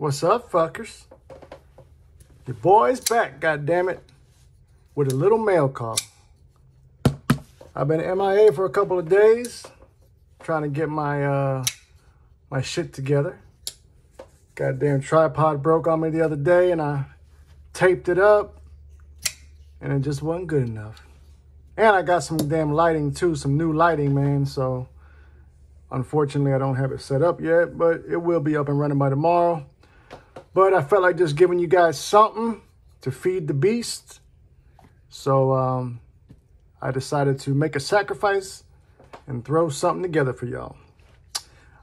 What's up, fuckers? Your boy's back, goddammit, with a little mail call. I've been MIA for a couple of days, trying to get my uh, my shit together. Goddamn tripod broke on me the other day, and I taped it up, and it just wasn't good enough. And I got some damn lighting too, some new lighting, man. So unfortunately, I don't have it set up yet, but it will be up and running by tomorrow. But I felt like just giving you guys something to feed the beast. So um, I decided to make a sacrifice and throw something together for y'all.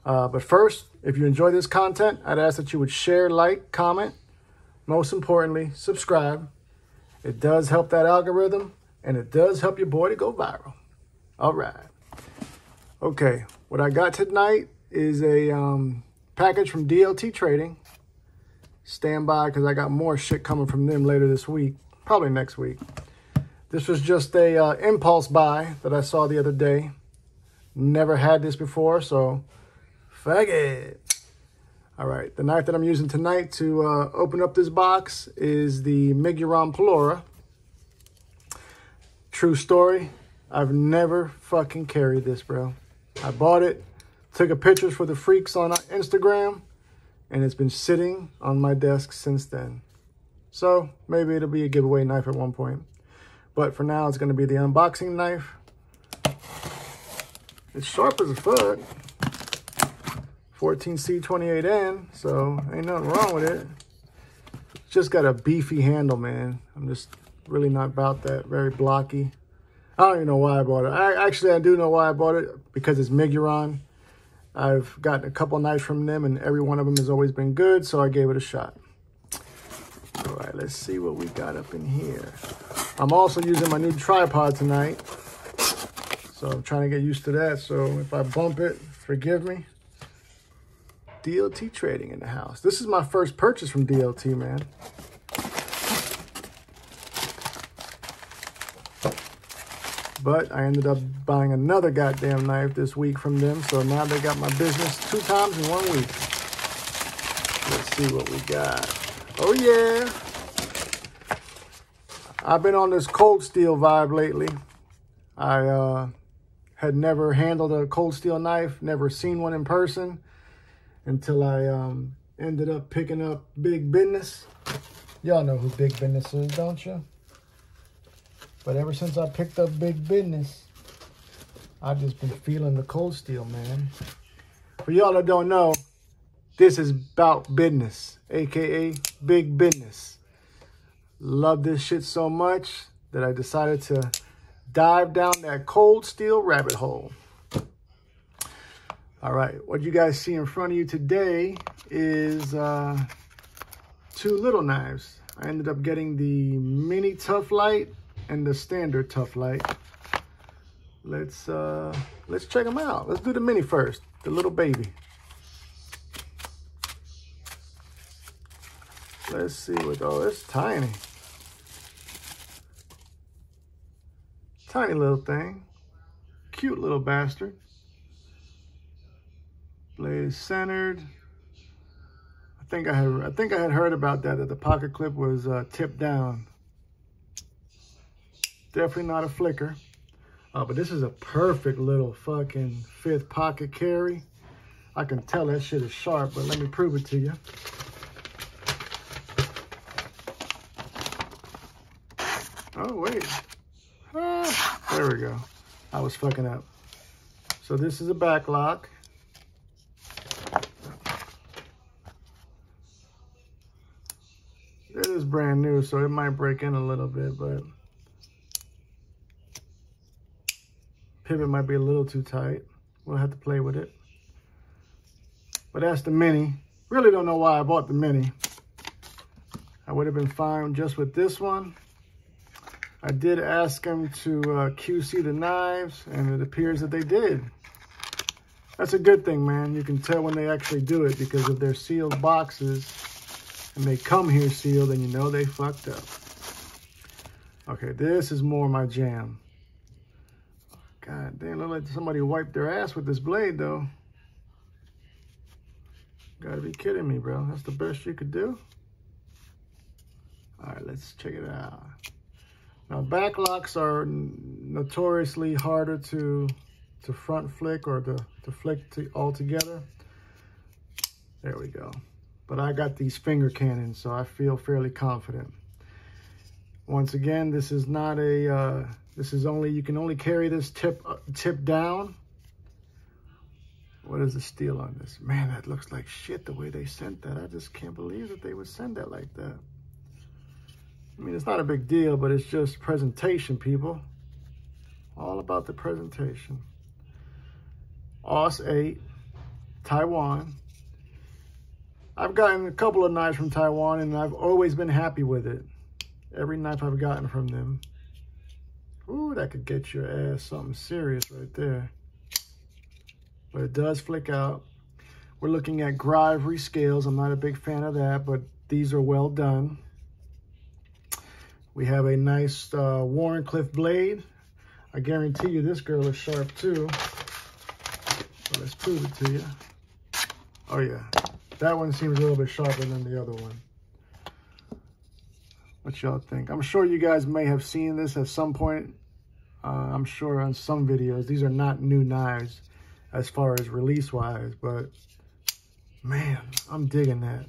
Uh, but first, if you enjoy this content, I'd ask that you would share, like, comment, most importantly, subscribe. It does help that algorithm and it does help your boy to go viral. All right. Okay, what I got tonight is a um, package from DLT Trading. Stand by because I got more shit coming from them later this week, probably next week. This was just a uh, impulse buy that I saw the other day. Never had this before, so fuck it. All right, the knife that I'm using tonight to uh, open up this box is the Miguron Pelora. True story, I've never fucking carried this, bro. I bought it, took a pictures for the freaks on Instagram, and it's been sitting on my desk since then. So maybe it'll be a giveaway knife at one point. But for now, it's going to be the unboxing knife. It's sharp as a fuck. 14C28N, so ain't nothing wrong with it. Just got a beefy handle, man. I'm just really not about that. Very blocky. I don't even know why I bought it. I Actually, I do know why I bought it, because it's Miguron. I've gotten a couple knives from them, and every one of them has always been good, so I gave it a shot. All right, let's see what we got up in here. I'm also using my new tripod tonight, so I'm trying to get used to that. So if I bump it, forgive me. DLT Trading in the house. This is my first purchase from DLT, man. But I ended up buying another goddamn knife this week from them. So now they got my business two times in one week. Let's see what we got. Oh, yeah. I've been on this cold steel vibe lately. I uh, had never handled a cold steel knife, never seen one in person until I um, ended up picking up Big Business. Y'all know who Big Business is, don't you? But ever since I picked up Big Business, I've just been feeling the cold steel, man. For y'all that don't know, this is about business, aka big business. Love this shit so much that I decided to dive down that cold steel rabbit hole. All right, what you guys see in front of you today is uh, two little knives. I ended up getting the mini Tuff Lite and the standard Tuff Lite. Let's uh, let's check them out. Let's do the mini first, the little baby. Let's see what, oh, it's tiny. Tiny little thing. Cute little bastard. Blade is centered. I think I had I think I had heard about that that the pocket clip was uh, tipped down. Definitely not a flicker. Uh, but this is a perfect little fucking fifth pocket carry. I can tell that shit is sharp, but let me prove it to you. Oh, wait. Ah, there we go. I was fucking up. So this is a back lock. It is brand new, so it might break in a little bit, but pivot might be a little too tight. We'll have to play with it. But that's the Mini. Really don't know why I bought the Mini. I would have been fine just with this one. I did ask them to uh, QC the knives, and it appears that they did. That's a good thing, man. You can tell when they actually do it because if they're sealed boxes and they come here sealed, then you know they fucked up. Okay, this is more my jam. God damn, look like somebody wiped their ass with this blade, though. Gotta be kidding me, bro. That's the best you could do? All right, let's check it out. Now, backlocks are notoriously harder to to front flick or to, to flick to all together. There we go. But I got these finger cannons, so I feel fairly confident. Once again, this is not a, uh, this is only, you can only carry this tip, uh, tip down. What is the steel on this? Man, that looks like shit the way they sent that. I just can't believe that they would send that like that. I mean, it's not a big deal, but it's just presentation, people. All about the presentation. AUS 8, Taiwan. I've gotten a couple of knives from Taiwan, and I've always been happy with it. Every knife I've gotten from them. Ooh, that could get your ass something serious right there. But it does flick out. We're looking at Griv-Ex scales. I'm not a big fan of that, but these are well done. We have a nice uh, Wharncliffe blade. I guarantee you this girl is sharp too. So let's prove it to you. Oh yeah, that one seems a little bit sharper than the other one. What y'all think? I'm sure you guys may have seen this at some point. Uh, I'm sure on some videos. These are not new knives as far as release-wise, but man, I'm digging that.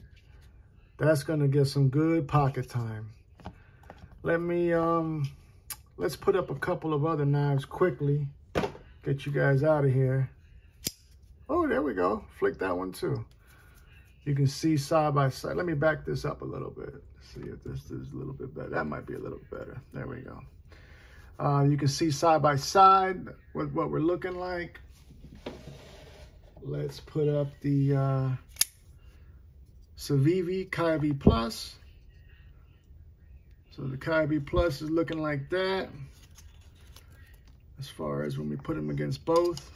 That's going to get some good pocket time let me, um, let's put up a couple of other knives quickly. Get you guys out of here. Oh, there we go. Flick that one too. You can see side by side. Let me back this up a little bit. See if this is a little bit better. That might be a little better. There we go. Uh, you can see side by side what, what we're looking like. Let's put up the uh, Civivi Ki-V Plus. So the Ki-V Plus is looking like that. As far as when we put them against both,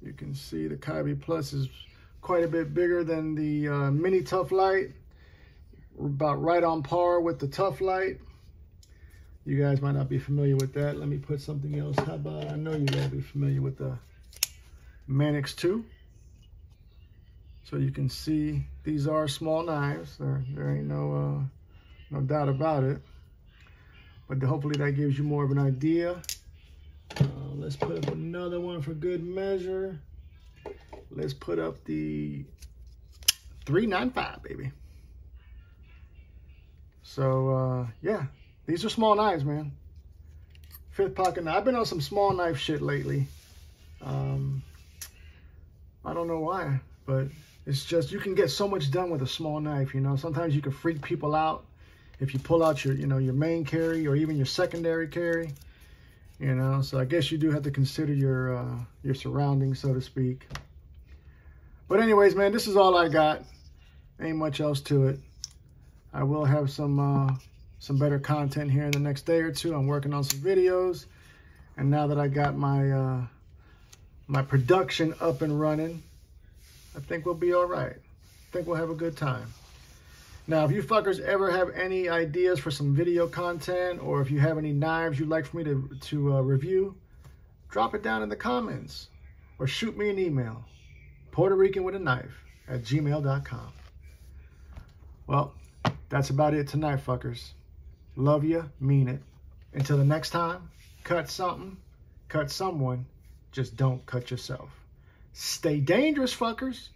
you can see the Ki-V Plus is quite a bit bigger than the uh, Mini Tuff Lite. About right on par with the Tuff Lite. You guys might not be familiar with that. Let me put something else. How about, I know you gotta be familiar with the Manix 2. So you can see these are small knives. There, there ain't no uh, no doubt about it. But hopefully that gives you more of an idea. Uh, let's put up another one for good measure. Let's put up the 395, baby. So, uh, yeah, these are small knives, man. Fifth pocket knife. I've been on some small knife shit lately. Um, I don't know why, but it's just, you can get so much done with a small knife, you know. Sometimes you can freak people out if you pull out your, you know, your main carry or even your secondary carry, you know, so I guess you do have to consider your, uh, your surroundings, so to speak. But anyways, man, this is all I got. Ain't much else to it. I will have some, uh, some better content here in the next day or two. I'm working on some videos. And now that I got my, uh, my production up and running, I think we'll be all right. I think we'll have a good time. Now, if you fuckers ever have any ideas for some video content or if you have any knives you'd like for me to, to uh, review, drop it down in the comments or shoot me an email, Puerto Rican with a knife at gmail.com. Well, that's about it tonight, fuckers. Love you, mean it. Until the next time, cut something, cut someone, just don't cut yourself. Stay dangerous, fuckers.